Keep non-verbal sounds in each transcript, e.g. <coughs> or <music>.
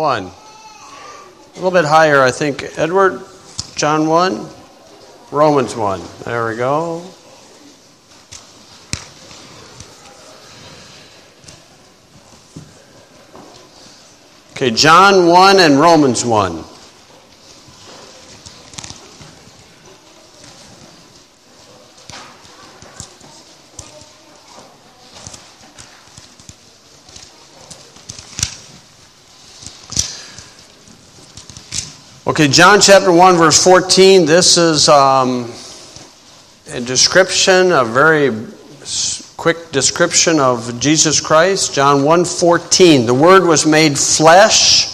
1. A little bit higher, I think. Edward, John 1, Romans 1. There we go. Okay, John 1 and Romans 1. Okay, John chapter 1, verse 14. This is um, a description, a very quick description of Jesus Christ. John 1 14. The Word was made flesh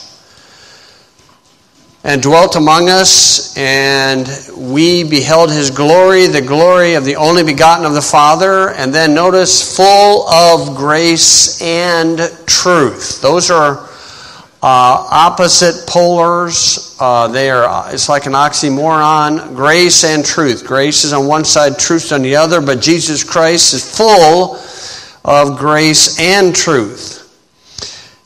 and dwelt among us, and we beheld his glory, the glory of the only begotten of the Father. And then notice, full of grace and truth. Those are uh, opposite polars. Uh, they are, it's like an oxymoron. Grace and truth. Grace is on one side, truth on the other, but Jesus Christ is full of grace and truth.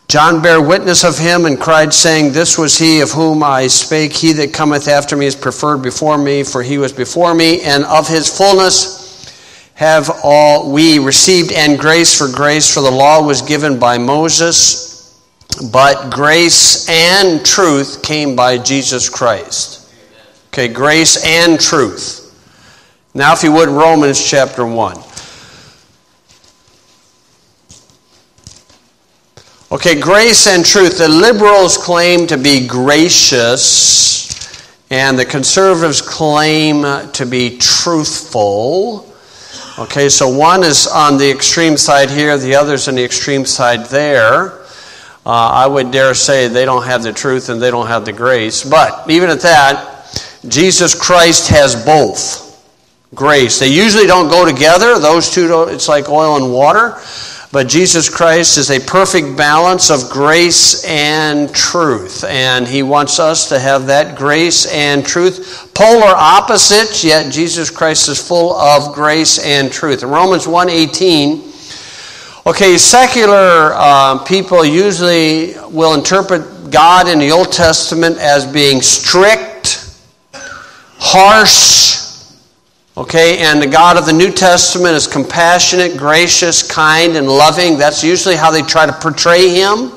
John bare witness of him and cried, saying, This was he of whom I spake. He that cometh after me is preferred before me, for he was before me, and of his fullness have all we received, and grace for grace, for the law was given by Moses but grace and truth came by Jesus Christ. Okay, grace and truth. Now, if you would, Romans chapter 1. Okay, grace and truth. The liberals claim to be gracious, and the conservatives claim to be truthful. Okay, so one is on the extreme side here, the other's on the extreme side there. Uh, I would dare say they don't have the truth and they don't have the grace. But even at that, Jesus Christ has both grace. They usually don't go together. Those two, don't, it's like oil and water. But Jesus Christ is a perfect balance of grace and truth. And he wants us to have that grace and truth. Polar opposites, yet Jesus Christ is full of grace and truth. In Romans 1:18, Okay, secular uh, people usually will interpret God in the Old Testament as being strict, harsh, okay, and the God of the New Testament is compassionate, gracious, kind, and loving. That's usually how they try to portray Him.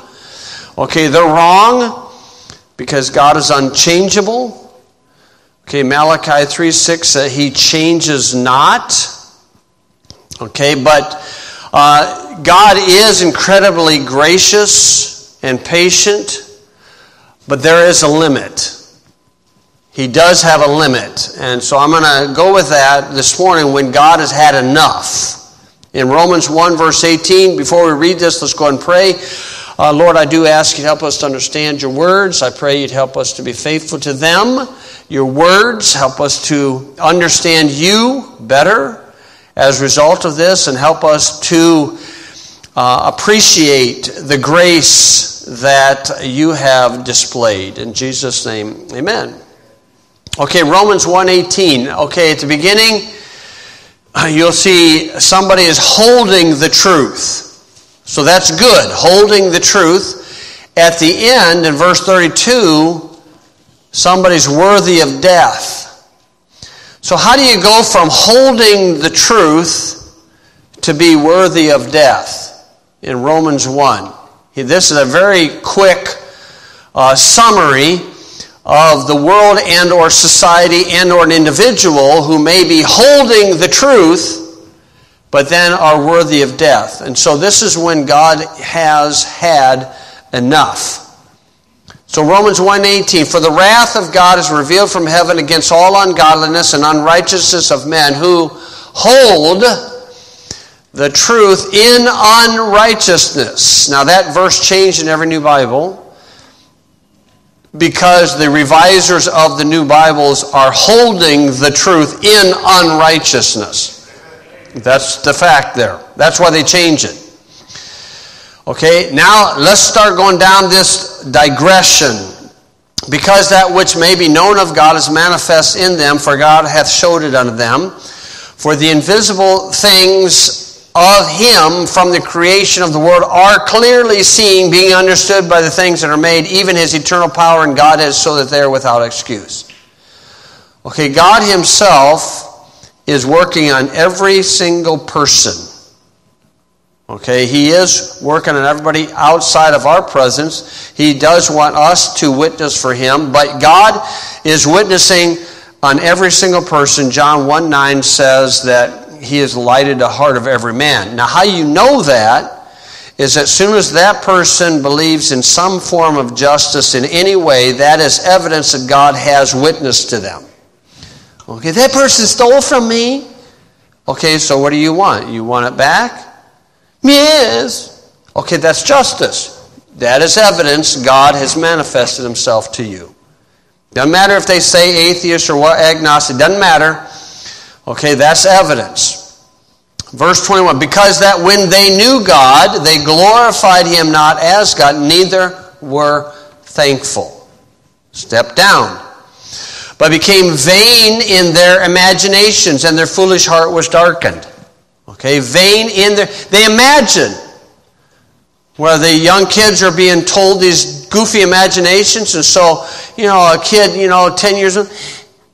Okay, they're wrong because God is unchangeable. Okay, Malachi 3 6, uh, He changes not. Okay, but uh, God is incredibly gracious and patient, but there is a limit. He does have a limit. And so I'm going to go with that this morning when God has had enough. In Romans 1, verse 18, before we read this, let's go and pray. Uh, Lord, I do ask you to help us to understand your words. I pray you'd help us to be faithful to them. Your words help us to understand you better as a result of this and help us to uh, appreciate the grace that you have displayed. In Jesus' name, amen. Okay, Romans 1.18. Okay, at the beginning, you'll see somebody is holding the truth. So that's good, holding the truth. At the end, in verse 32, somebody's worthy of death. So, how do you go from holding the truth to be worthy of death? In Romans 1. This is a very quick uh, summary of the world and or society and or an individual who may be holding the truth but then are worthy of death. And so this is when God has had enough. So Romans 1:18 for the wrath of God is revealed from heaven against all ungodliness and unrighteousness of men who hold the truth in unrighteousness. Now that verse changed in every new Bible because the revisers of the new Bibles are holding the truth in unrighteousness. That's the fact there. That's why they change it. Okay, now let's start going down this digression. Because that which may be known of God is manifest in them, for God hath showed it unto them. For the invisible things of him from the creation of the world are clearly seen, being understood by the things that are made, even his eternal power and Godhead, so that they are without excuse. Okay, God himself is working on every single person. Okay, he is working on everybody outside of our presence. He does want us to witness for him, but God is witnessing on every single person. John 1 9 says that he has lighted the heart of every man. Now, how you know that is as soon as that person believes in some form of justice in any way, that is evidence that God has witnessed to them. Okay, that person stole from me. Okay, so what do you want? You want it back? Yes. Okay, that's justice. That is evidence God has manifested himself to you. Doesn't matter if they say atheist or what agnostic, doesn't matter. Okay, that's evidence. Verse 21 Because that when they knew God, they glorified him not as God, neither were thankful. Step down. But became vain in their imaginations, and their foolish heart was darkened. Okay, vain in their. They imagine. Where the young kids are being told these goofy imaginations, and so, you know, a kid, you know, 10 years old,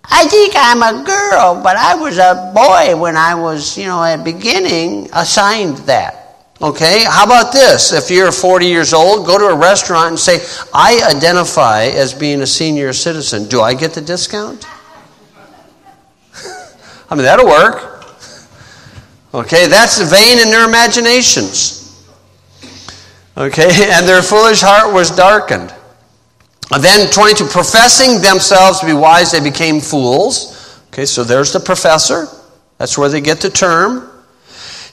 I think I'm a girl, but I was a boy when I was, you know, at beginning assigned that. Okay, how about this? If you're 40 years old, go to a restaurant and say, I identify as being a senior citizen. Do I get the discount? <laughs> I mean, that'll work. Okay, that's vain in their imaginations. Okay, <laughs> and their foolish heart was darkened. Then 22, professing themselves to be wise, they became fools. Okay, so there's the professor. That's where they get the term.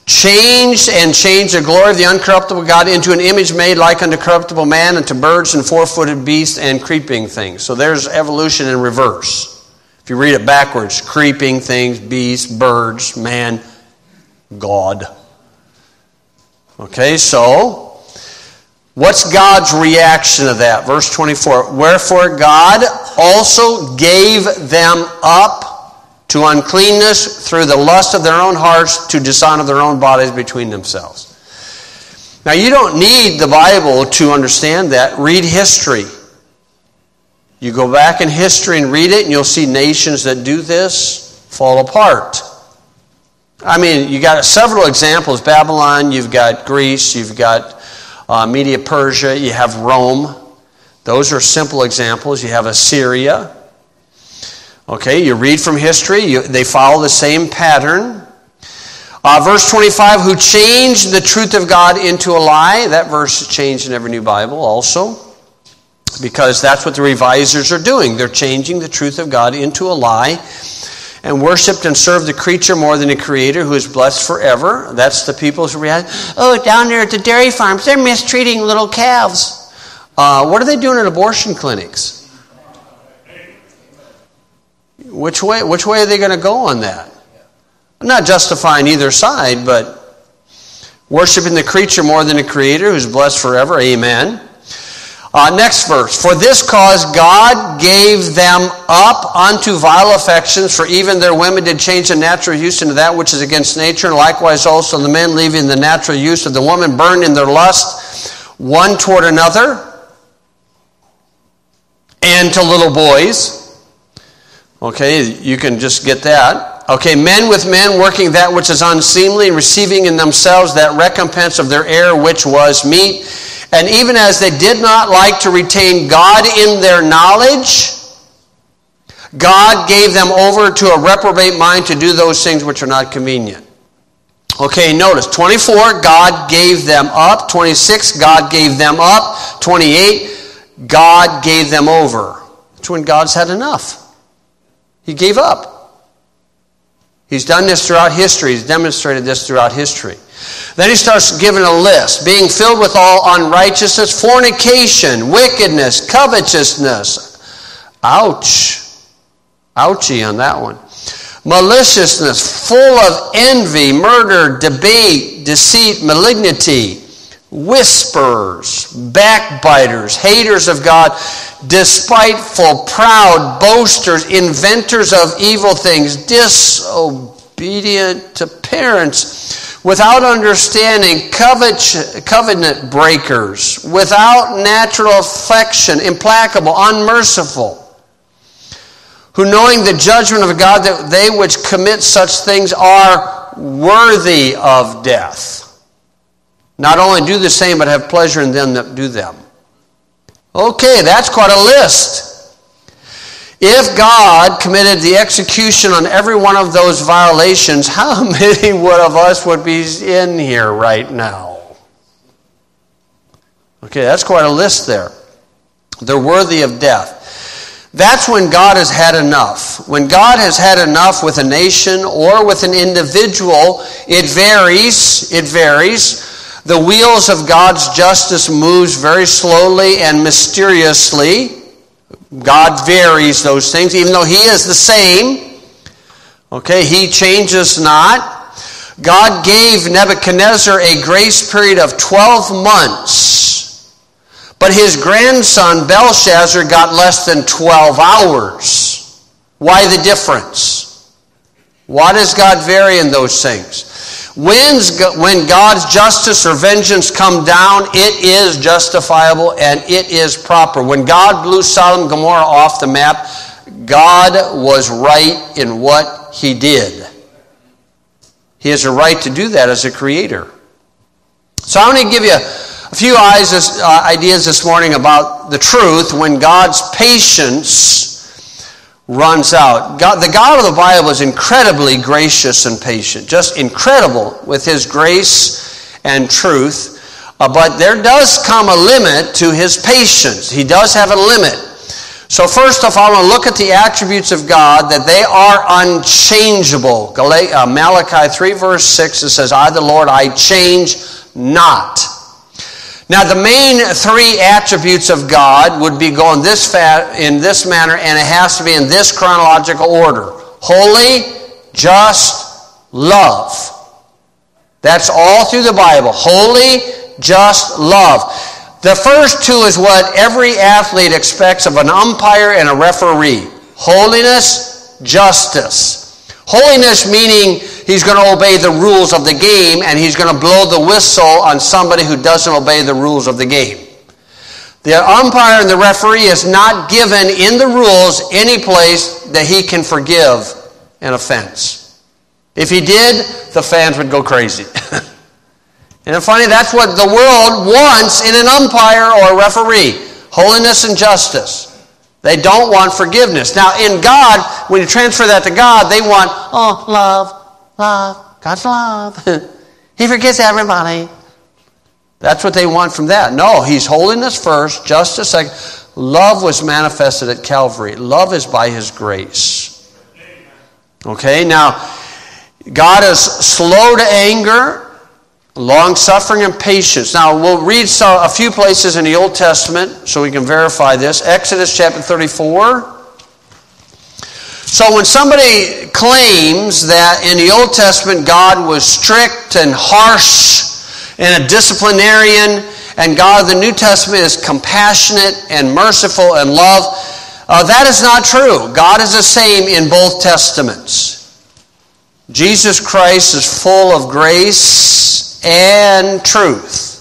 Changed and changed the glory of the uncorruptible God into an image made like unto corruptible man, and to birds and four footed beasts and creeping things. So there's evolution in reverse. If you read it backwards creeping things, beasts, birds, man, God. Okay, so What's God's reaction to that? Verse 24 Wherefore God also gave them up to uncleanness through the lust of their own hearts to dishonor their own bodies between themselves. Now, you don't need the Bible to understand that. Read history. You go back in history and read it, and you'll see nations that do this fall apart. I mean, you got several examples Babylon, you've got Greece, you've got uh, Media Persia, you have Rome. Those are simple examples. You have Assyria. Okay, you read from history, you, they follow the same pattern. Uh, verse 25, who changed the truth of God into a lie. That verse is changed in every new Bible also, because that's what the revisers are doing. They're changing the truth of God into a lie and worshiped and served the creature more than the creator who is blessed forever. That's the people's reaction. Oh, down there at the dairy farms, they're mistreating little calves. Uh, what are they doing at abortion clinics? Which way, which way are they going to go on that? I'm not justifying either side, but worshiping the creature more than the creator who's blessed forever. Amen. Uh, next verse. For this cause God gave them up unto vile affections, for even their women did change the natural use into that which is against nature, and likewise also the men, leaving the natural use of the woman, burned in their lust one toward another, and to little boys. Okay, you can just get that. Okay, men with men working that which is unseemly, and receiving in themselves that recompense of their error which was meet and even as they did not like to retain God in their knowledge, God gave them over to a reprobate mind to do those things which are not convenient. Okay, notice 24, God gave them up. 26, God gave them up. 28, God gave them over. That's when God's had enough. He gave up. He's done this throughout history, He's demonstrated this throughout history. Then he starts giving a list being filled with all unrighteousness, fornication, wickedness, covetousness. Ouch. Ouchie on that one. Maliciousness, full of envy, murder, debate, deceit, malignity, whisperers, backbiters, haters of God, despiteful, proud, boasters, inventors of evil things, disobedient to parents without understanding, covenant breakers, without natural affection, implacable, unmerciful, who knowing the judgment of God that they which commit such things are worthy of death. Not only do the same, but have pleasure in them that do them. Okay, that's quite a list. If God committed the execution on every one of those violations, how <laughs> many would of us would be in here right now? Okay, that's quite a list there. They're worthy of death. That's when God has had enough. When God has had enough with a nation or with an individual, it varies. It varies. The wheels of God's justice moves very slowly and mysteriously. God varies those things, even though He is the same. Okay, He changes not. God gave Nebuchadnezzar a grace period of 12 months, but his grandson Belshazzar got less than 12 hours. Why the difference? Why does God vary in those things? When's, when God's justice or vengeance come down, it is justifiable and it is proper. When God blew Sodom and Gomorrah off the map, God was right in what he did. He has a right to do that as a creator. So I'm going to give you a few uh, ideas this morning about the truth when God's patience runs out. God, the God of the Bible is incredibly gracious and patient, just incredible with his grace and truth. Uh, but there does come a limit to his patience. He does have a limit. So, first off, I want to look at the attributes of God that they are unchangeable. Uh, Malachi 3, verse 6, it says, I, the Lord, I change not. Now, the main three attributes of God would be going this fat in this manner, and it has to be in this chronological order holy, just, love. That's all through the Bible. Holy, just, love. The first two is what every athlete expects of an umpire and a referee holiness, justice. Holiness meaning he's going to obey the rules of the game and he's going to blow the whistle on somebody who doesn't obey the rules of the game. The umpire and the referee is not given in the rules any place that he can forgive an offense. If he did, the fans would go crazy. <laughs> and funny, that's what the world wants in an umpire or a referee holiness and justice. They don't want forgiveness. Now, in God, when you transfer that to God, they want, oh, love, love, God's love. <laughs> he forgives everybody. That's what they want from that. No, He's holiness first, justice second. Love was manifested at Calvary. Love is by His grace. Okay, now, God is slow to anger, long suffering and patience. Now, we'll read some, a few places in the Old Testament so we can verify this. Exodus chapter 34. So, when somebody claims that in the Old Testament God was strict and harsh and a disciplinarian, and God of the New Testament is compassionate and merciful and love, uh, that is not true. God is the same in both Testaments. Jesus Christ is full of grace and truth.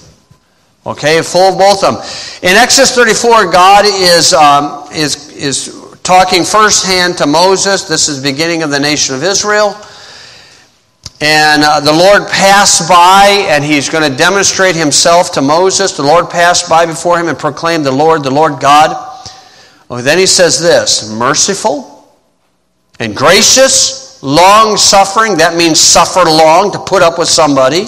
Okay, full of both of them. In Exodus 34, God is, um, is, is talking firsthand to Moses. This is the beginning of the nation of Israel. And uh, the Lord passed by, and he's going to demonstrate himself to Moses. The Lord passed by before him and proclaimed the Lord, the Lord God. Oh, then he says this merciful and gracious, long suffering. That means suffer long to put up with somebody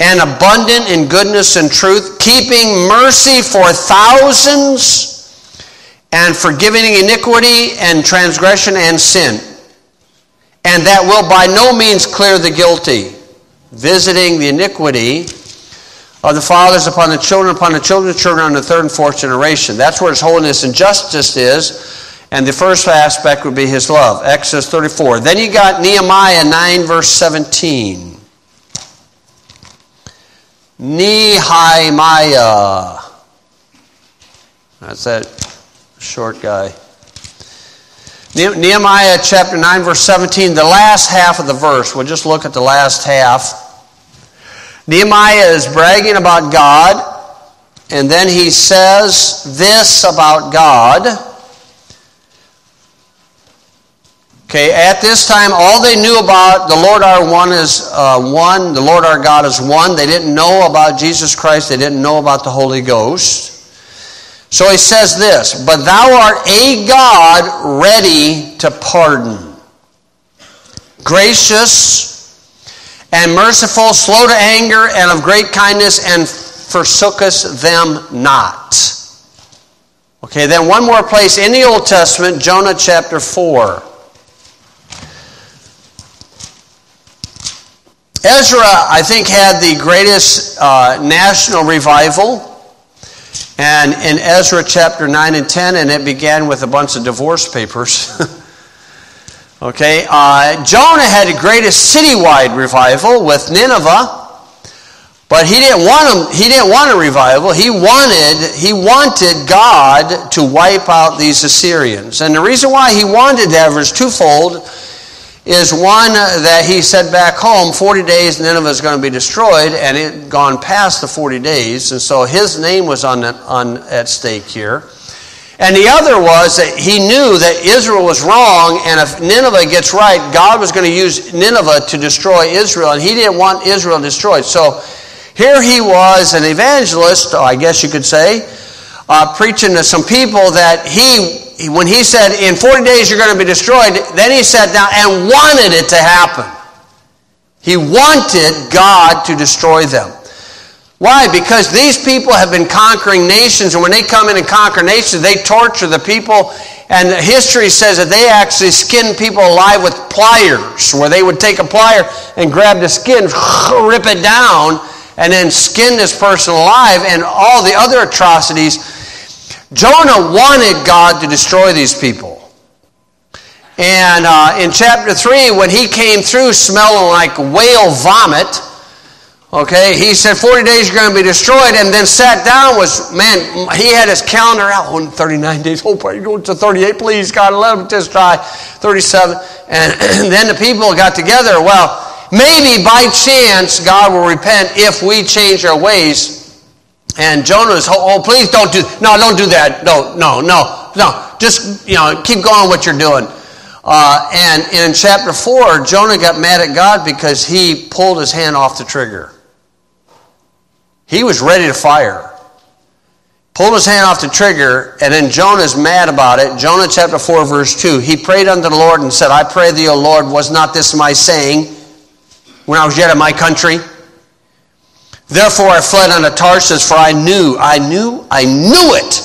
and abundant in goodness and truth, keeping mercy for thousands, and forgiving iniquity and transgression and sin. And that will by no means clear the guilty, visiting the iniquity of the fathers upon the children, upon the children's children, on the third and fourth generation. That's where his holiness and justice is. And the first aspect would be his love. Exodus 34. Then you got Nehemiah 9, verse 17. Nehemiah. That's that short guy. Nehemiah chapter 9, verse 17, the last half of the verse. We'll just look at the last half. Nehemiah is bragging about God, and then he says this about God. Okay, at this time, all they knew about the Lord our one is uh, one, the Lord our God is one. They didn't know about Jesus Christ, they didn't know about the Holy Ghost. So he says this But thou art a God ready to pardon, gracious and merciful, slow to anger, and of great kindness, and forsookest them not. Okay, then one more place in the Old Testament, Jonah chapter 4. Ezra, I think, had the greatest uh, national revival and in Ezra chapter 9 and 10, and it began with a bunch of divorce papers. <laughs> okay, uh, Jonah had the greatest citywide revival with Nineveh, but he didn't want him, he didn't want a revival. He wanted, he wanted God to wipe out these Assyrians. And the reason why he wanted that was twofold is one that he said back home 40 days Nineveh is going to be destroyed, and it gone past the 40 days, and so his name was on, on, at stake here. And the other was that he knew that Israel was wrong, and if Nineveh gets right, God was going to use Nineveh to destroy Israel, and he didn't want Israel destroyed. So here he was, an evangelist, I guess you could say, uh, preaching to some people that he when he said, in 40 days you're going to be destroyed, then he sat down and wanted it to happen. He wanted God to destroy them. Why? Because these people have been conquering nations, and when they come in and conquer nations, they torture the people. And history says that they actually skinned people alive with pliers, where they would take a plier and grab the skin, <laughs> rip it down, and then skin this person alive, and all the other atrocities Jonah wanted God to destroy these people. And uh, in chapter 3, when he came through smelling like whale vomit, okay, he said 40 days you're going to be destroyed, and then sat down, was, man, he had his calendar out, oh, 39 days, oh, go to 38, please, God, let him just try 37. And, and <clears throat> then the people got together, well, maybe by chance God will repent if we change our ways and Jonah is, oh, please don't do, no, don't do that. No, no, no, no. Just, you know, keep going what you're doing. Uh, and in chapter 4, Jonah got mad at God because he pulled his hand off the trigger. He was ready to fire. Pulled his hand off the trigger, and then Jonah's mad about it. Jonah chapter 4, verse 2. He prayed unto the Lord and said, I pray thee, O Lord, was not this my saying when I was yet in my country? Therefore I fled unto Tarshish, for I knew, I knew, I knew it,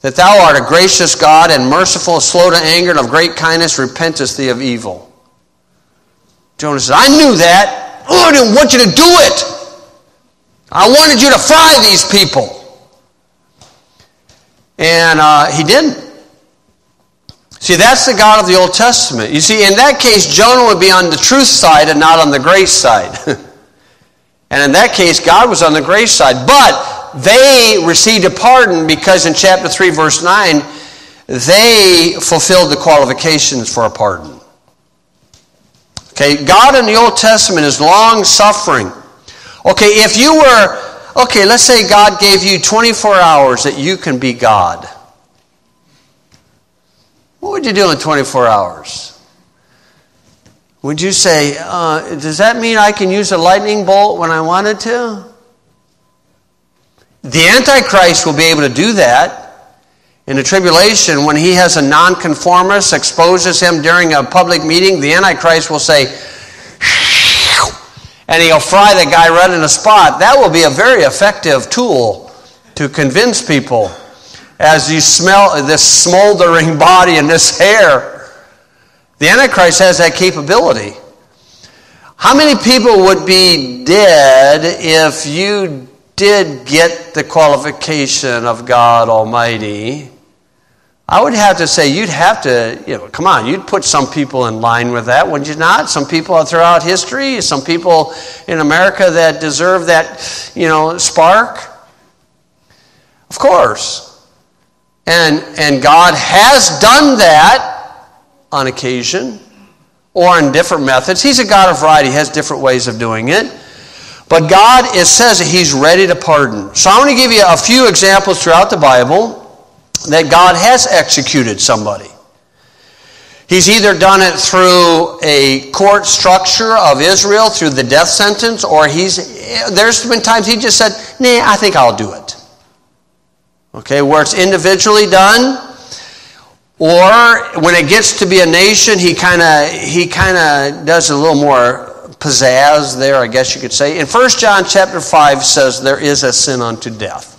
that thou art a gracious God and merciful, slow to anger, and of great kindness repentest thee of evil. Jonah says, I knew that. Oh, I didn't want you to do it. I wanted you to fry these people. And uh, he didn't. See, that's the God of the Old Testament. You see, in that case, Jonah would be on the truth side and not on the grace side. <laughs> And in that case, God was on the grace side. But they received a pardon because in chapter 3, verse 9, they fulfilled the qualifications for a pardon. Okay, God in the Old Testament is long suffering. Okay, if you were, okay, let's say God gave you 24 hours that you can be God. What would you do in 24 hours? Would you say, uh, does that mean I can use a lightning bolt when I wanted to? The Antichrist will be able to do that. In the tribulation, when he has a nonconformist, exposes him during a public meeting, the Antichrist will say, and he'll fry the guy right in the spot. That will be a very effective tool to convince people as you smell this smoldering <laughs> body and this hair the Antichrist has that capability. How many people would be dead if you did get the qualification of God Almighty? I would have to say you'd have to, you know, come on, you'd put some people in line with that, would you not? Some people throughout history, some people in America that deserve that, you know, spark. Of course. And and God has done that on occasion or in different methods. He's a God of variety, he has different ways of doing it. But God, it says that He's ready to pardon. So I want to give you a few examples throughout the Bible that God has executed somebody. He's either done it through a court structure of Israel through the death sentence, or he's there's been times he just said, "Nah, I think I'll do it." Okay, where it's individually done, or when it gets to be a nation, he kind of he kind of does a little more pizzazz there, I guess you could say. In 1 John chapter 5 says there is a sin unto death.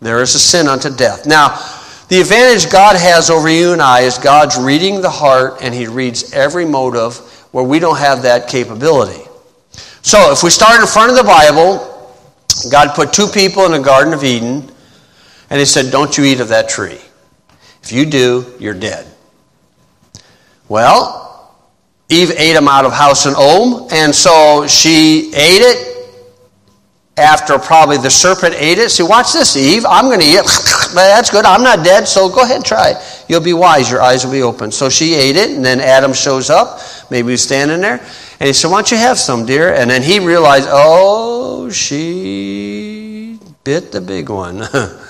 There is a sin unto death. Now, the advantage God has over you and I is God's reading the heart and He reads every motive where we don't have that capability. So, if we start in front of the Bible, God put two people in the Garden of Eden and He said, Don't you eat of that tree. If you do, you're dead. Well, Eve ate them out of house and home, and so she ate it after probably the serpent ate it. See, watch this, Eve. I'm going to eat it. <laughs> That's good. I'm not dead, so go ahead and try it. You'll be wise. Your eyes will be open. So she ate it, and then Adam shows up. Maybe he's standing there. And he said, Why don't you have some, dear? And then he realized, Oh, she bit the big one. <laughs>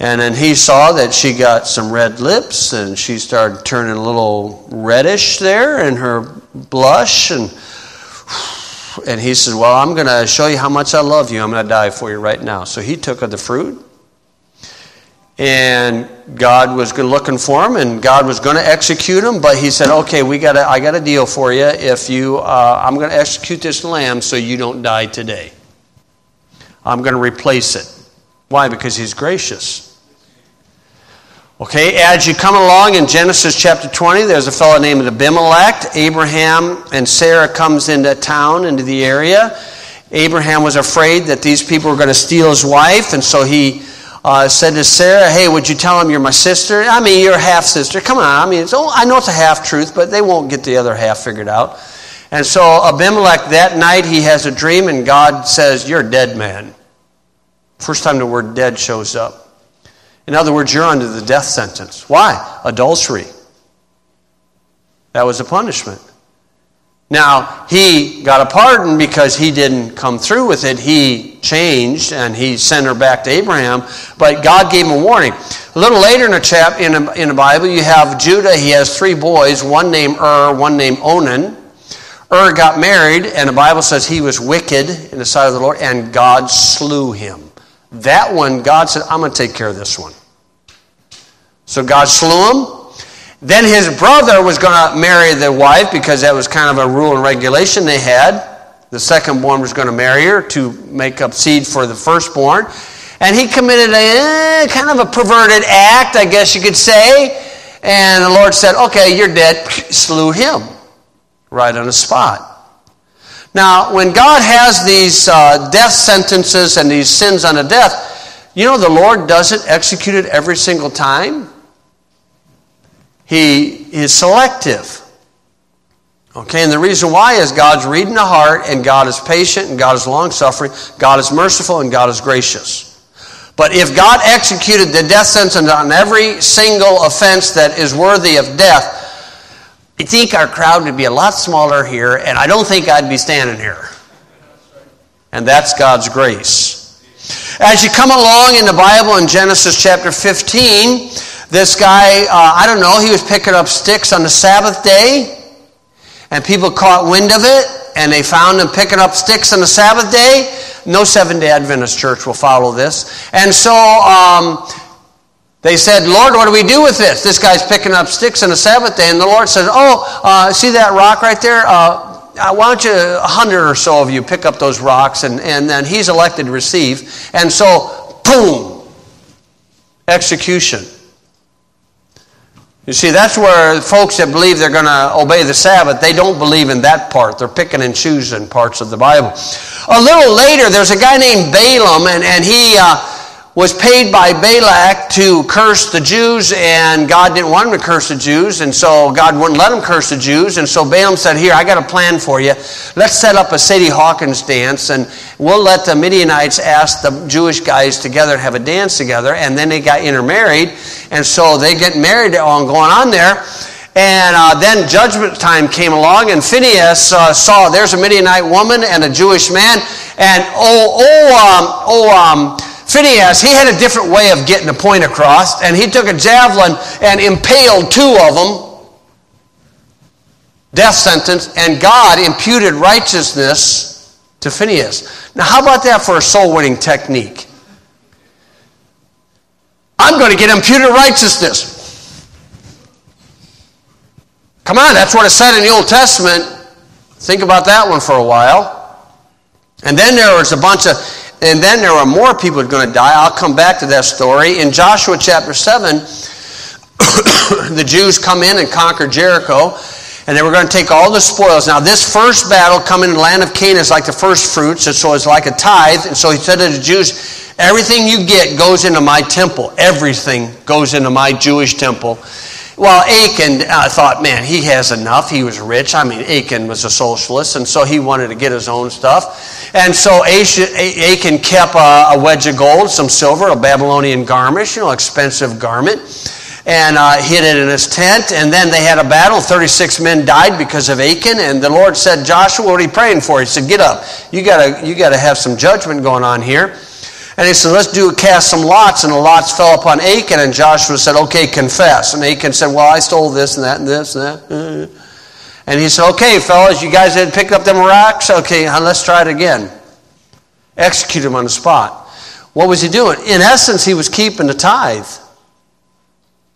and then he saw that she got some red lips, and she started turning a little reddish there in her blush. And and he said, Well, I'm going to show you how much I love you. I'm going to die for you right now. So he took of the fruit. And God was looking for him, and God was going to execute him. But he said, "Okay, we got I got a deal for you. If you, uh, I'm going to execute this lamb so you don't die today. I'm going to replace it. Why? Because He's gracious. Okay, as you come along in Genesis chapter 20, there's a fellow named Abimelech. Abraham and Sarah comes into town, into the area. Abraham was afraid that these people were going to steal his wife, and so he uh, said to Sarah, Hey, would you tell him you're my sister? I mean, you're half sister. Come on. I mean, oh, I know it's a half truth, but they won't get the other half figured out. And so Abimelech, that night, he has a dream, and God says, You're a dead man. First time the word dead shows up. In other words, you're under the death sentence. Why? Adultery. That was a punishment. Now, he got a pardon because he didn't come through with it. He changed and he sent her back to Abraham, but God gave him a warning. A little later in a chap in, a, in the Bible, you have Judah. He has three boys, one named Ur, one named Onan. Ur got married, and the Bible says he was wicked in the sight of the Lord, and God slew him. That one, God said, I'm going to take care of this one. So God slew him. Then his brother was going to marry the wife because that was kind of a rule and regulation they had. The second born was going to marry her to make up seed for the firstborn. And he committed a eh, kind of a perverted act, I guess you could say. And the Lord said, Okay, you're dead. <sniffs> Slew him right on the spot. Now, when God has these uh, death sentences and these sins unto death, you know the Lord doesn't execute it every single time. He is selective. Okay, and the reason why is God's reading the heart, and God is patient, and God is long suffering, God is merciful, and God is gracious. But if God executed the death sentence on every single offense that is worthy of death, I think our crowd would be a lot smaller here, and I don't think I'd be standing here. And that's God's grace. As you come along in the Bible in Genesis chapter 15, this guy, uh, I don't know, he was picking up sticks on the Sabbath day, and people caught wind of it, and they found him picking up sticks on the Sabbath day. No Seventh day Adventist church will follow this. And so um, they said, Lord, what do we do with this? This guy's picking up sticks on a Sabbath day. And the Lord says, Oh, uh, see that rock right there? Uh, uh, why don't you, a hundred or so of you, pick up those rocks? And, and then he's elected to receive. And so, boom, execution. You see, that's where folks that believe they're going to obey the Sabbath, they don't believe in that part. They're picking and choosing parts of the Bible. A little later, there's a guy named Balaam, and, and he. Uh, was paid by Balak to curse the Jews, and God didn't want him to curse the Jews, and so God wouldn't let him curse the Jews. And so Balaam said, Here, I got a plan for you. Let's set up a Sadie Hawkins dance, and we'll let the Midianites ask the Jewish guys together and have a dance together. And then they got intermarried, and so they get married on going on there. And uh, then judgment time came along, and Phineas uh, saw there's a Midianite woman and a Jewish man, and oh, oh, um, oh, um, Phineas, he had a different way of getting a point across, and he took a javelin and impaled two of them. Death sentence, and God imputed righteousness to Phineas. Now, how about that for a soul winning technique? I'm going to get imputed righteousness. Come on, that's what it said in the Old Testament. Think about that one for a while. And then there was a bunch of and then there are more people going to die. I'll come back to that story. In Joshua chapter 7, <coughs> the Jews come in and conquer Jericho, and they were going to take all the spoils. Now, this first battle coming in the land of Canaan is like the first fruits, and so it's like a tithe. And so he said to the Jews, Everything you get goes into my temple. Everything goes into my Jewish temple. Well, Achan uh, thought, man, he has enough. He was rich. I mean, Achan was a socialist, and so he wanted to get his own stuff. And so Achan kept a, wedge of gold, some silver, a Babylonian garment, you know, expensive garment, and uh, hid it in his tent. And then they had a battle. 36 men died because of Achan. And the Lord said, Joshua, what are you praying for? He said, get up. You got to you got to have some judgment going on here. And he said, let's do a cast some lots. And the lots fell upon Achan. And Joshua said, okay, confess. And Achan said, well, I stole this and that and this and that. Uh-huh. And he said, okay, fellas, you guys had picked up them rocks? Okay, let's try it again. Execute him on the spot. What was he doing? In essence, he was keeping the tithe.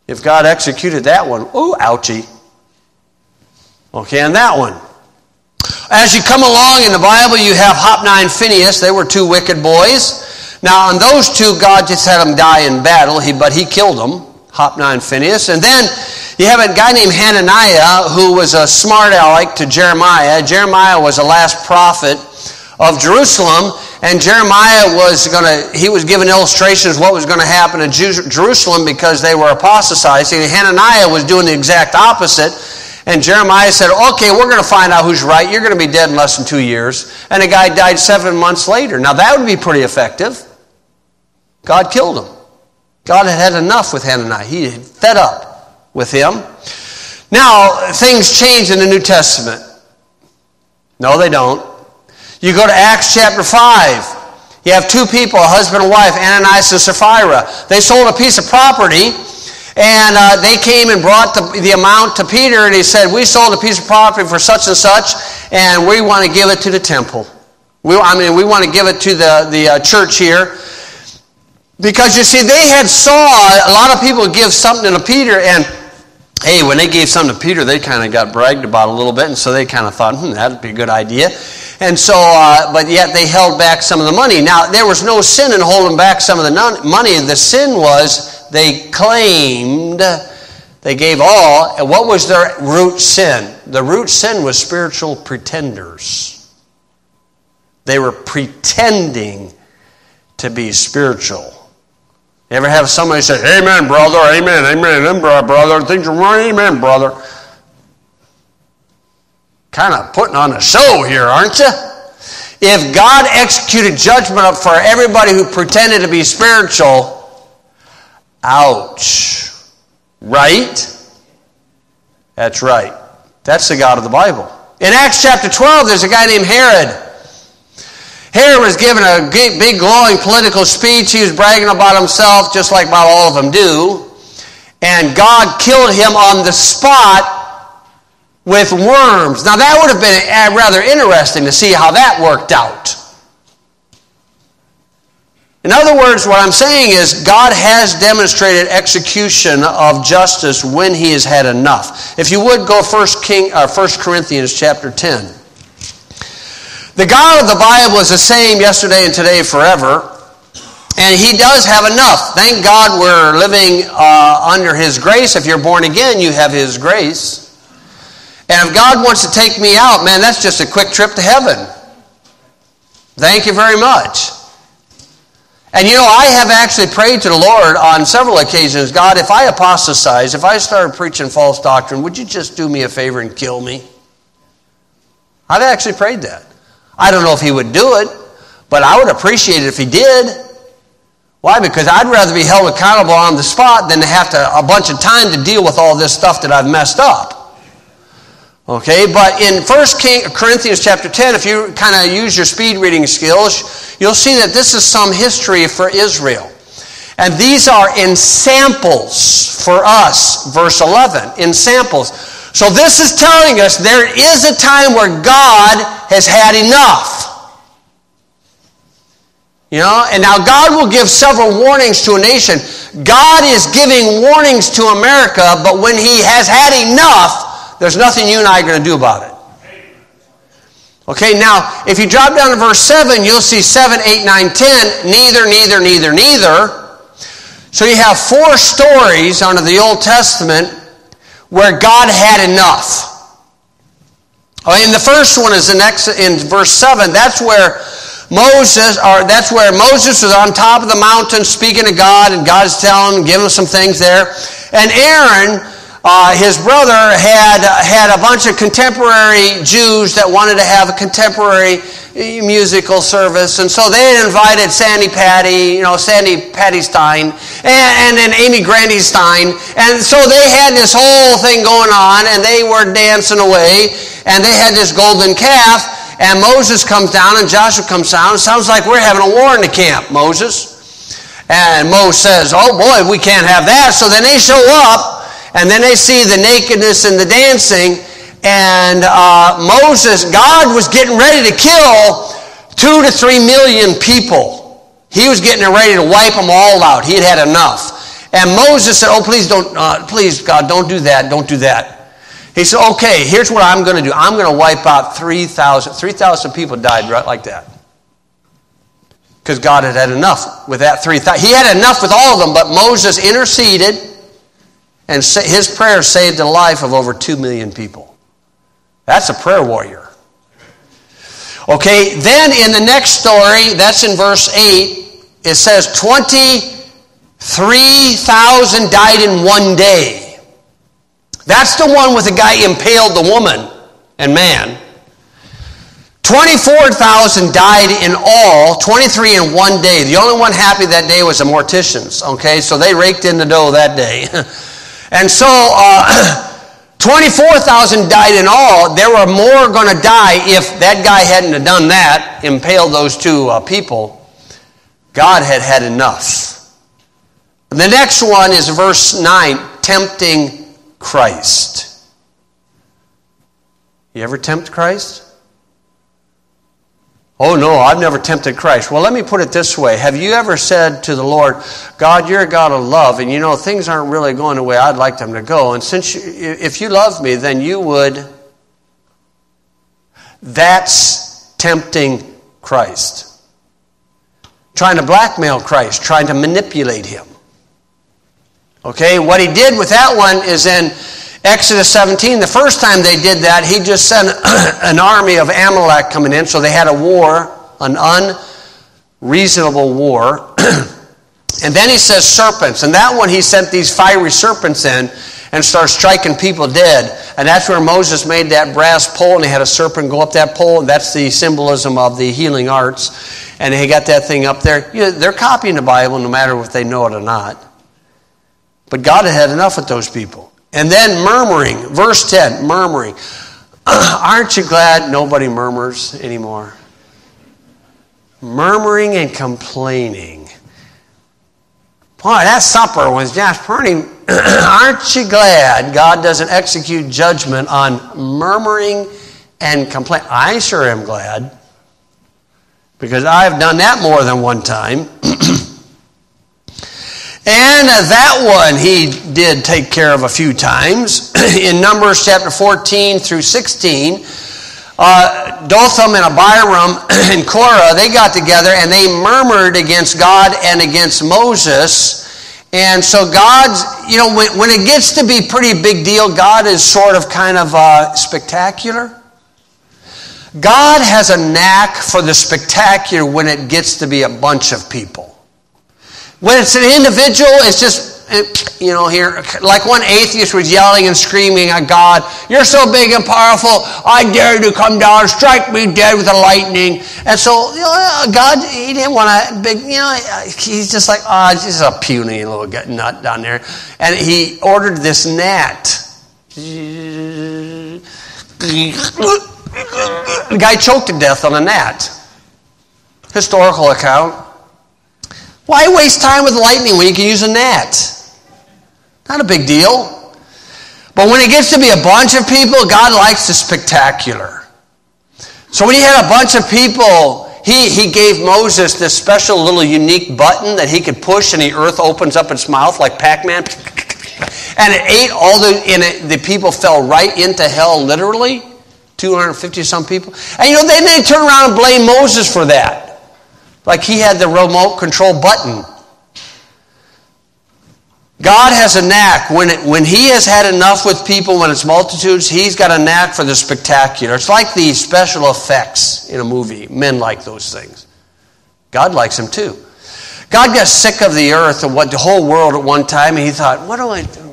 If God executed that one, ooh, ouchie. Okay, and that one. As you come along in the Bible, you have Hophni and Phineas. They were two wicked boys. Now, on those two, God just had them die in battle, he, but he killed them, Hophni and Phineas. And then you have a guy named Hananiah who was a smart aleck to Jeremiah. Jeremiah was the last prophet of Jerusalem, and Jeremiah was going to, he was giving illustrations what was going to happen in Jerusalem because they were apostatizing. And Hananiah was doing the exact opposite. And Jeremiah said, Okay, we're going to find out who's right. You're going to be dead in less than two years. And the guy died seven months later. Now, that would be pretty effective. God killed him. God had had enough with Hananiah. He had fed up with him. Now, things change in the New Testament. No, they don't. You go to Acts chapter 5. You have two people, a husband and wife, Ananias and Sapphira. They sold a piece of property, and uh, they came and brought the, the amount to Peter, and he said, We sold a piece of property for such and such, and we want to give it to the temple. We, I mean, we want to give it to the, the uh, church here. Because you see, they had saw a lot of people give something to Peter, and hey, when they gave something to Peter, they kind of got bragged about a little bit, and so they kind of thought, hmm, that'd be a good idea. And so, uh, but yet they held back some of the money. Now, there was no sin in holding back some of the non- money. The sin was they claimed they gave all. And what was their root sin? The root sin was spiritual pretenders. They were pretending to be spiritual. You ever have somebody say, Amen, brother, amen, amen, brother, things are right, amen, brother. Kind of putting on a show here, aren't you? If God executed judgment up for everybody who pretended to be spiritual, ouch. Right? That's right. That's the God of the Bible. In Acts chapter 12, there's a guy named Herod. Herod was giving a big, glowing political speech. He was bragging about himself, just like about all of them do. And God killed him on the spot with worms. Now, that would have been rather interesting to see how that worked out. In other words, what I'm saying is God has demonstrated execution of justice when he has had enough. If you would go 1 King, uh, 1 Corinthians chapter 10. The God of the Bible is the same yesterday and today forever. And he does have enough. Thank God we're living uh, under his grace. If you're born again, you have his grace. And if God wants to take me out, man, that's just a quick trip to heaven. Thank you very much. And you know, I have actually prayed to the Lord on several occasions God, if I apostatize, if I started preaching false doctrine, would you just do me a favor and kill me? I've actually prayed that. I don't know if He would do it, but I would appreciate it if He did. Why? Because I'd rather be held accountable on the spot than to have to a bunch of time to deal with all this stuff that I've messed up. Okay, but in 1 King, Corinthians chapter 10, if you kind of use your speed reading skills, you'll see that this is some history for Israel. And these are ensamples for us, verse 11, ensamples. So this is telling us there is a time where God has had enough. You know, and now God will give several warnings to a nation. God is giving warnings to America, but when He has had enough, there's nothing you and I are going to do about it. Okay, now, if you drop down to verse 7, you'll see 7, 8, 9, 10. Neither, neither, neither, neither. So you have four stories under the Old Testament where God had enough. And the first one is in, in verse 7. That's where Moses, or that's where Moses was on top of the mountain speaking to God, and God's telling him, giving him some things there. And Aaron uh, his brother had, had a bunch of contemporary Jews that wanted to have a contemporary eh, musical service. And so they invited Sandy Patty, you know, Sandy Patty Stein, and, and then Amy Grandy Stein. And so they had this whole thing going on, and they were dancing away, and they had this golden calf. And Moses comes down, and Joshua comes down. It sounds like we're having a war in the camp, Moses. And Moses says, Oh boy, we can't have that. So then they show up and then they see the nakedness and the dancing. And uh, Moses, God was getting ready to kill two to three million people. He was getting ready to wipe them all out. He had had enough. And Moses said, Oh, please don't, uh, please, God, don't do that. Don't do that. He said, Okay, here's what I'm going to do. I'm going to wipe out 3,000. 3,000 people died right like that. Because God had had enough with that 3,000. He had enough with all of them, but Moses interceded and his prayer saved the life of over 2 million people. That's a prayer warrior. Okay, then in the next story, that's in verse 8, it says 23,000 died in one day. That's the one with the guy impaled the woman and man. 24,000 died in all, 23 in one day. The only one happy that day was the morticians, okay? So they raked in the dough that day. <laughs> And so, uh, <clears throat> 24,000 died in all. There were more going to die if that guy hadn't have done that, impaled those two uh, people. God had had enough. The next one is verse 9 tempting Christ. You ever tempt Christ? Oh, no, I've never tempted Christ. Well, let me put it this way. Have you ever said to the Lord, God, you're a God of love, and you know things aren't really going the way I'd like them to go, and since you, if you love me, then you would. That's tempting Christ. Trying to blackmail Christ, trying to manipulate him. Okay, what he did with that one is in Exodus 17, the first time they did that, he just sent <clears throat> an army of Amalek coming in, so they had a war, an unreasonable war. <clears throat> and then he says serpents, and that one he sent these fiery serpents in and started striking people dead. And that's where Moses made that brass pole, and he had a serpent go up that pole, and that's the symbolism of the healing arts. And he got that thing up there. You know, they're copying the Bible no matter if they know it or not. But God had had enough with those people. And then murmuring, verse 10, murmuring. <clears throat> Aren't you glad nobody murmurs anymore? Murmuring and complaining. Boy, that supper was just <clears throat> pretty. Aren't you glad God doesn't execute judgment on murmuring and complain? I sure am glad because I've done that more than one time. <clears throat> And that one he did take care of a few times. <clears throat> In Numbers chapter 14 through 16, uh, Dathan and Abiram <clears throat> and Korah, they got together and they murmured against God and against Moses. And so God's, you know, when, when it gets to be pretty big deal, God is sort of kind of uh, spectacular. God has a knack for the spectacular when it gets to be a bunch of people. When it's an individual, it's just, eh, you know, here, like one atheist was yelling and screaming at God, You're so big and powerful, I dare you to come down and strike me dead with the lightning. And so, you know, God, he didn't want a big, you know, he's just like, Oh, just a puny little nut down there. And he ordered this gnat. The guy choked to death on a gnat. Historical account. Why waste time with lightning when you can use a gnat? Not a big deal. But when it gets to be a bunch of people, God likes the spectacular. So when he had a bunch of people, he, he gave Moses this special little unique button that he could push and the earth opens up its mouth like Pac-Man. And it ate all the, and it, the people fell right into hell literally. 250 some people. And you know, then they turn around and blame Moses for that. Like he had the remote control button. God has a knack. When, it, when He has had enough with people, when it's multitudes, He's got a knack for the spectacular. It's like the special effects in a movie. Men like those things. God likes them too. God got sick of the earth and what the whole world at one time, and He thought, what do I do?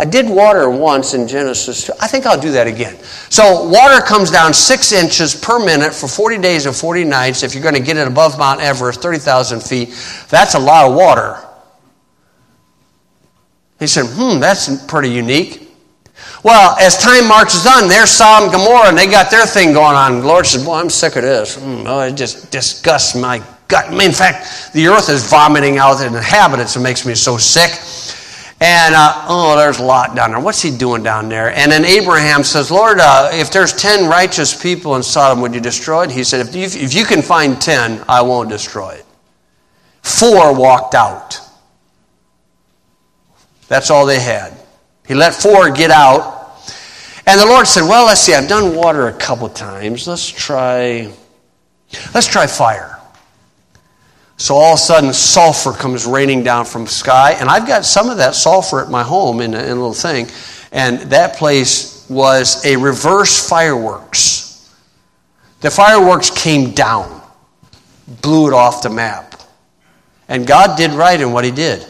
I did water once in Genesis. I think I'll do that again. So, water comes down six inches per minute for 40 days and 40 nights. If you're going to get it above Mount Everest, 30,000 feet, that's a lot of water. He said, hmm, that's pretty unique. Well, as time marches on, there's Sodom and Gomorrah, and they got their thing going on. The Lord says, Well, I'm sick of this. Mm, oh, it just disgusts my gut. In fact, the earth is vomiting out its inhabitants. It makes me so sick. And, uh, oh, there's Lot down there. What's he doing down there? And then Abraham says, Lord, uh, if there's 10 righteous people in Sodom, would you destroy it? He said, if you, if you can find 10, I won't destroy it. Four walked out. That's all they had. He let four get out. And the Lord said, Well, let's see, I've done water a couple times. Let's try, let's try fire. So all of a sudden, sulfur comes raining down from the sky, and I've got some of that sulfur at my home in a, in a little thing, and that place was a reverse fireworks. The fireworks came down, blew it off the map. And God did right in what He did.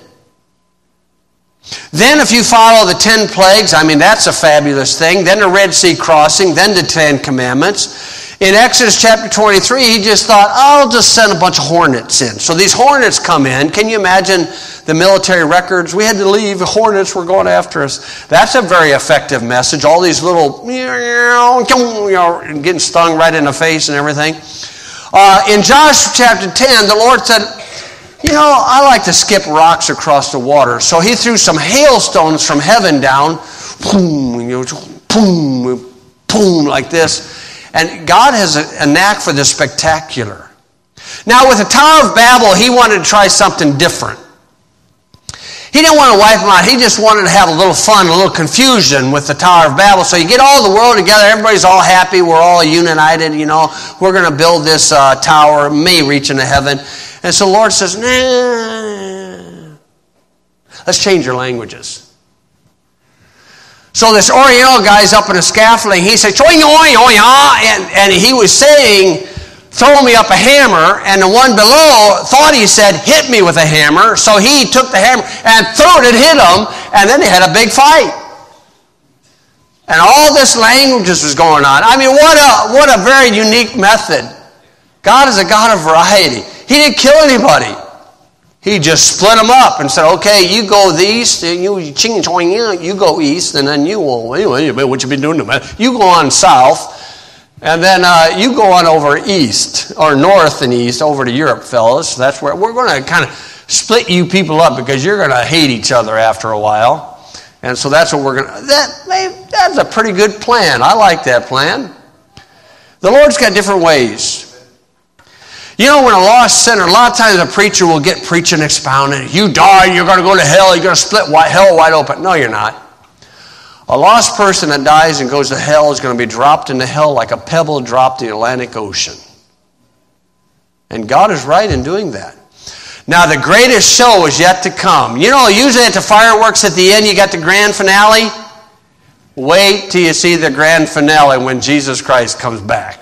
Then, if you follow the 10 plagues, I mean, that's a fabulous thing. Then the Red Sea crossing, then the Ten Commandments. In Exodus chapter 23, he just thought, I'll just send a bunch of hornets in. So these hornets come in. Can you imagine the military records? We had to leave, the hornets were going after us. That's a very effective message. All these little, <laughs> getting stung right in the face and everything. Uh, in Joshua chapter 10, the Lord said, you know, I like to skip rocks across the water. So he threw some hailstones from heaven down, <laughs> boom, boom, boom, like this. And God has a, knack for the spectacular. Now, with the Tower of Babel, he wanted to try something different. He didn't want to wipe them out. He just wanted to have a little fun, a little confusion with the Tower of Babel. So you get all the world together. Everybody's all happy. We're all united. You know, we're going to build this uh, tower, may reach into heaven. And so the Lord says, nah. Let's change your languages. So this Oriental guy's up in a scaffolding. He said, oh, and, and he was saying, throw me up a hammer. And the one below thought he said, hit me with a hammer. So he took the hammer and threw it and hit him. And then they had a big fight. And all this languages was going on. I mean, what a, what a very unique method. God is a God of variety. He didn't kill anybody. He just split them up and said, okay, you go east, and you you go east, and then you will, anyway, what you been doing to me? You go on south, and then uh, you go on over east, or north and east, over to Europe, fellas. That's where we're going to kind of split you people up because you're going to hate each other after a while. And so that's what we're going to, that, that's a pretty good plan. I like that plan. The Lord's got different ways. You know, when a lost sinner, a lot of times a preacher will get preaching expounding. You die, you're going to go to hell, you're going to split hell wide open. No, you're not. A lost person that dies and goes to hell is going to be dropped into hell like a pebble dropped in the Atlantic Ocean. And God is right in doing that. Now, the greatest show is yet to come. You know, usually at the fireworks at the end, you got the grand finale. Wait till you see the grand finale when Jesus Christ comes back.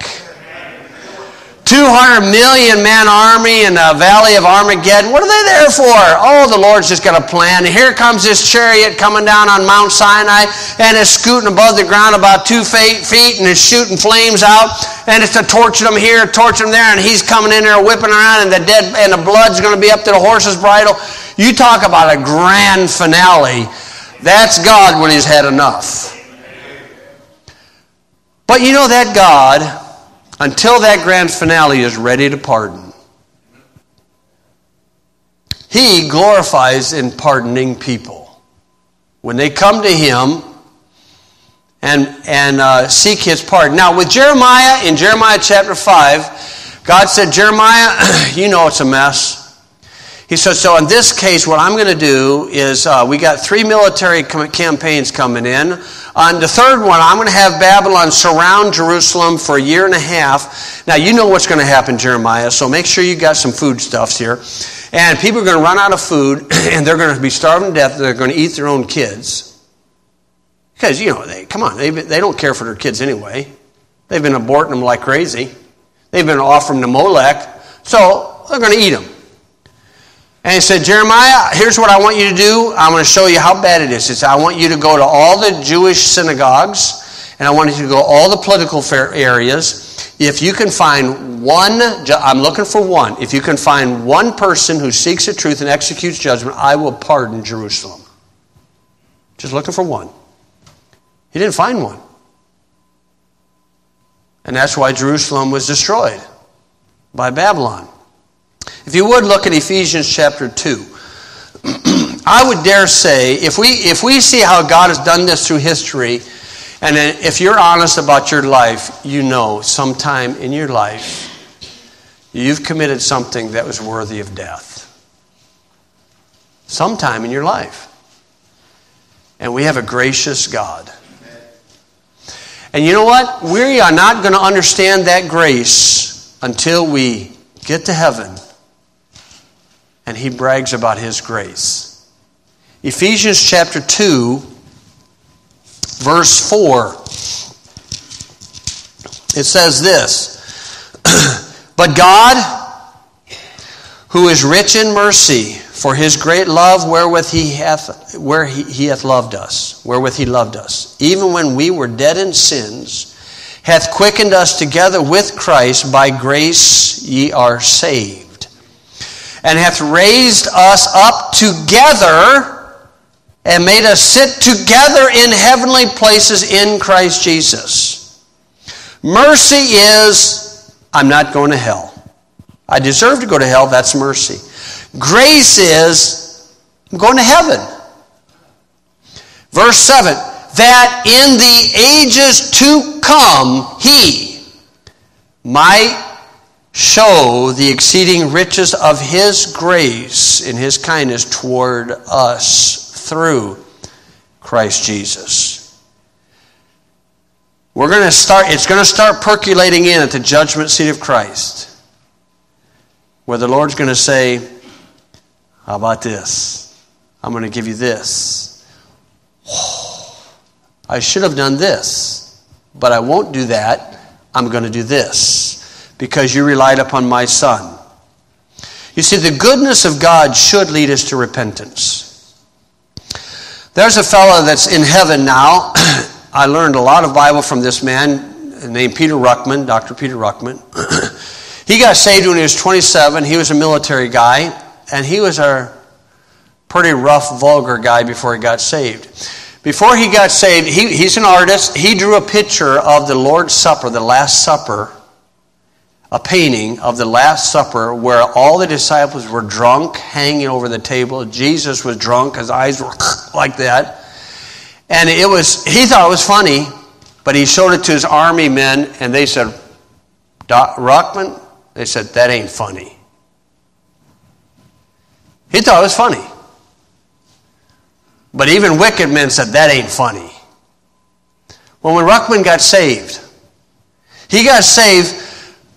200 million man army in the valley of Armageddon. What are they there for? Oh, the Lord's just got a plan. Here comes this chariot coming down on Mount Sinai, and it's scooting above the ground about two feet, and it's shooting flames out, and it's a torching them here, torching them there, and he's coming in there whipping around, and the dead and the blood's going to be up to the horse's bridle. You talk about a grand finale. That's God when He's had enough. But you know that God until that grand finale is ready to pardon. He glorifies in pardoning people. When they come to Him and, and uh, seek His pardon. Now, with Jeremiah, in Jeremiah chapter 5, God said, Jeremiah, <clears throat> you know it's a mess. He said, so in this case, what I'm going to do is uh, we got three military campaigns coming in. On the third one, I'm going to have Babylon surround Jerusalem for a year and a half. Now, you know what's going to happen, Jeremiah, so make sure you got some foodstuffs here. And people are going to run out of food, <clears throat> and they're going to be starving to death. They're going to eat their own kids. Because, you know, they, come on, they, they don't care for their kids anyway. They've been aborting them like crazy. They've been offering them Molech. So they're going to eat them. And he said, Jeremiah, here's what I want you to do. I'm going to show you how bad it is. I want you to go to all the Jewish synagogues, and I want you to go all the political areas. If you can find one, I'm looking for one. If you can find one person who seeks the truth and executes judgment, I will pardon Jerusalem. Just looking for one. He didn't find one. And that's why Jerusalem was destroyed by Babylon. If you would look at Ephesians chapter 2. <clears throat> I would dare say, if we, if we see how God has done this through history, and if you're honest about your life, you know sometime in your life you've committed something that was worthy of death. Sometime in your life. And we have a gracious God. And you know what? We are not going to understand that grace until we get to heaven and he brags about his grace. Ephesians chapter 2, verse 4. It says this <clears throat> But God, who is rich in mercy, for his great love wherewith he hath where he, he hath loved us, wherewith he loved us, even when we were dead in sins, hath quickened us together with Christ, by grace ye are saved and hath raised us up together and made us sit together in heavenly places in Christ Jesus. Mercy is, I'm not going to hell. I deserve to go to hell, that's mercy. Grace is, I'm going to heaven. Verse 7 that in the ages to come, he might show the exceeding riches of his grace in his kindness toward us through Christ Jesus. We're going to start, it's going to start percolating in at the judgment seat of Christ, where the Lord's going to say, How about this? I'm going to give you this. I should have done this, but I won't do that. I'm going to do this because you relied upon my Son. You see, the goodness of God should lead us to repentance. There's a fellow that's in heaven now. <clears throat> I learned a lot of Bible from this man named Peter Ruckman, Dr. Peter Ruckman. <clears throat> he got saved when he was 27. He was a military guy, and he was a pretty rough, vulgar guy before he got saved. Before he got saved, he, he's an artist. He drew a picture of the Lord's Supper, the Last Supper, a painting of the Last Supper where all the disciples were drunk, hanging over the table. Jesus was drunk, his eyes were <laughs> like that. And it was, he thought it was funny, but he showed it to his army men, and they said, Ruckman, they said, that ain't funny. He thought it was funny. But even wicked men said, that ain't funny. Well, when Ruckman got saved, he got saved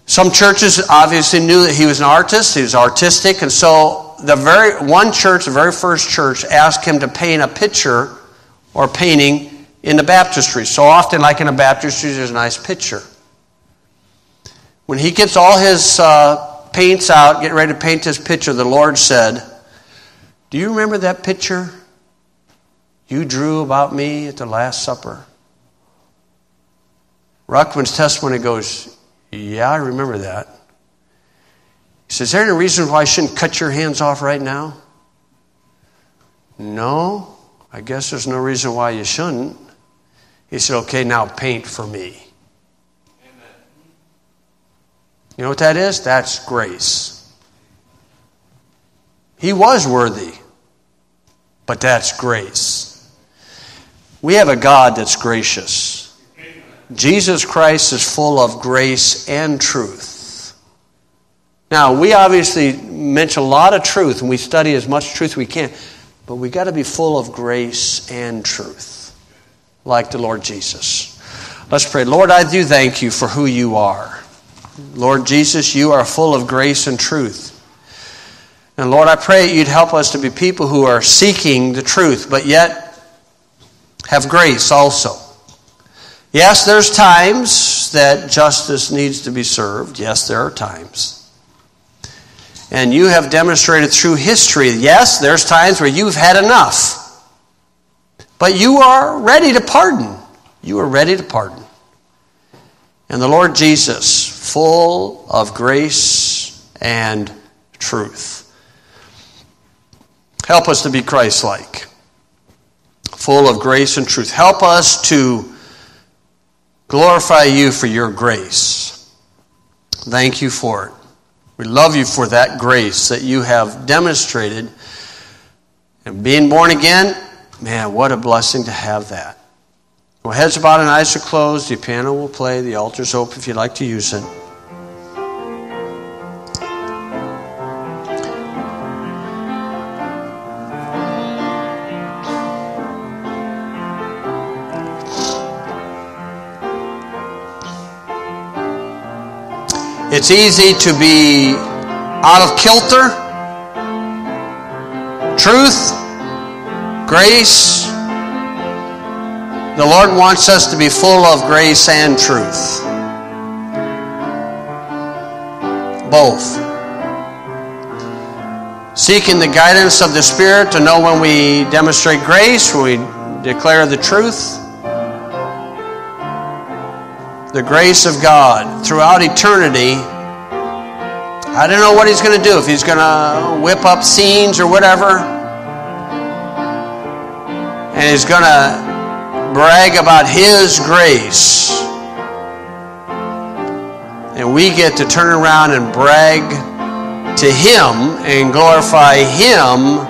some churches obviously knew that he was an artist, he was artistic, and so the very one church, the very first church, asked him to paint a picture or painting in the baptistry. So often, like in a baptistry, there's a nice picture. when he gets all his uh, paints out, getting ready to paint his picture, the Lord said, Do you remember that picture you drew about me at the Last Supper? Ruckman's testimony goes, Yeah, I remember that. He says, Is there any reason why I shouldn't cut your hands off right now? No, I guess there's no reason why you shouldn't. He said, Okay, now paint for me. You know what that is? That's grace. He was worthy, but that's grace. We have a God that's gracious. Jesus Christ is full of grace and truth. Now, we obviously mention a lot of truth and we study as much truth we can, but we got to be full of grace and truth, like the Lord Jesus. Let's pray. Lord, I do thank you for who you are. Lord Jesus, you are full of grace and truth. And Lord, I pray you'd help us to be people who are seeking the truth, but yet have grace also. Yes, there's times that justice needs to be served. Yes, there are times. And you have demonstrated through history, yes, there's times where you've had enough. But you are ready to pardon. You are ready to pardon. And the Lord Jesus, full of grace and truth. Help us to be Christ like, full of grace and truth. Help us to glorify you for your grace. Thank you for it. We love you for that grace that you have demonstrated. And being born again, man, what a blessing to have that. Well, heads about and eyes are closed. The piano will play. The altar's open if you'd like to use it. It's easy to be out of kilter. Truth, grace. The Lord wants us to be full of grace and truth. Both. Seeking the guidance of the Spirit to know when we demonstrate grace, when we declare the truth the grace of God throughout eternity. I don't know what he's going to do, if he's going to whip up scenes or whatever. And he's going to brag about his grace. And we get to turn around and brag to him and glorify him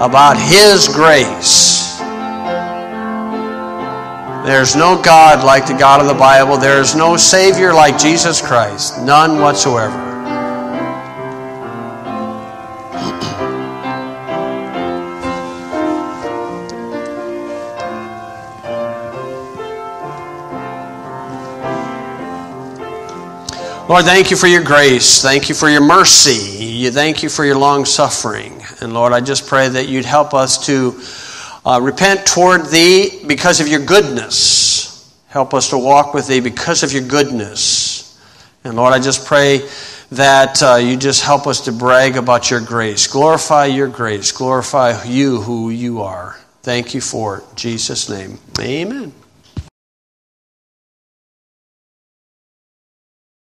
about his grace. There's no God like the God of the Bible. There is no Savior like Jesus Christ. None whatsoever. Lord, thank you for your grace. Thank you for your mercy. Thank you for your long suffering. And Lord, I just pray that you'd help us to uh, repent toward thee because of your goodness. Help us to walk with thee because of your goodness. And Lord, I just pray that uh, you just help us to brag about your grace. Glorify your grace. Glorify you who you are. Thank you for it. In Jesus' name. Amen.